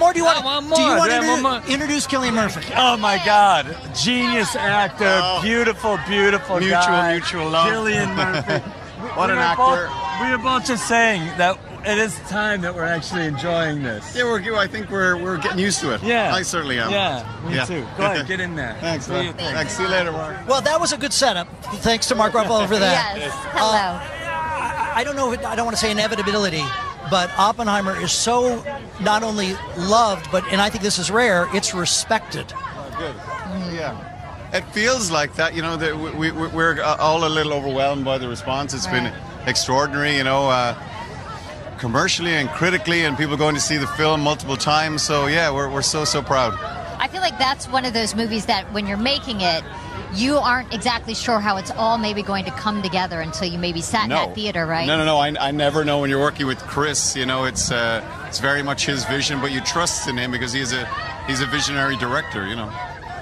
want more? Do you I want? want Do you want Do to want introduce, more? introduce Cillian Murphy? Oh my God! Genius actor, Oh. beautiful, beautiful Mutual, guy. mutual love. Cillian Murphy. What We an were actor. both- we were both just saying that it is time that we're actually enjoying this. Yeah, we're, I think we're, we're getting used to it. Yeah. I certainly am. Yeah, me Yeah. too. Go ahead, get in there. Thanks, Do your man. thing. Thanks. See you later, Mark. Well, that was a good setup. Thanks to Mark Ruffalo for that. Yes. Hello. I, I don't know. If it, I don't want to say inevitability, but Oppenheimer is so not only loved, but and I think this is rare. It's respected. Good. Yeah. It feels like that, you know, that we, we, we're uh, all a little overwhelmed by the response. It's been extraordinary, you know, uh, commercially and critically, and people going to see the film multiple times. So, yeah, we're, we're so, so proud. I feel like that's one of those movies that when you're making it, you aren't exactly sure how it's all maybe going to come together until you maybe sat in that theater, right? No, no, no. I, I never know when you're working with Chris. You know, it's uh, it's very much his vision, but you trust in him because he's a he's a visionary director. You know.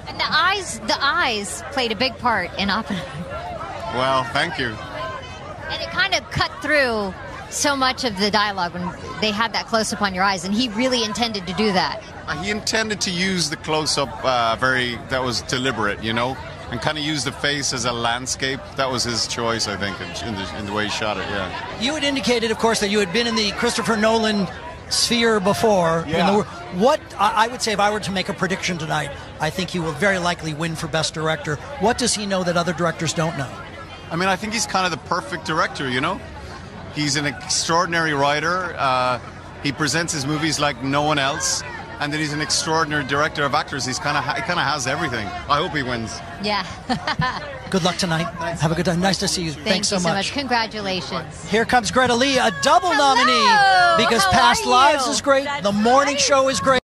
And the eyes, the eyes played a big part in Oppenheimer, Well, thank you. and it kind of cut through so much of the dialogue when they had that close up on your eyes, and he really intended to do that. Uh, He intended to use the close up uh, very that was deliberate, you know, and kind of use the face as a landscape. That was his choice, I think, in, the, in the way he shot it. Yeah. You had indicated, of course, that you had been in the Christopher Nolan sphere before. Yeah. the what I I would say, if I were to make a prediction tonight, I think he will very likely win for Best Director. What does he know that other directors don't know? I mean, I think he's kind of the perfect director, you know? He's an extraordinary writer. Uh, he presents his movies like no one else. And then he's an extraordinary director of actors. He's kind of he kind of has everything. I hope he wins. Yeah. Good luck tonight. Have a good time. Nice to see you. Thank Thanks you so much. Congratulations. Here comes Greta Lee, a double Hello. nominee because How Past Lives is great. the morning show is great.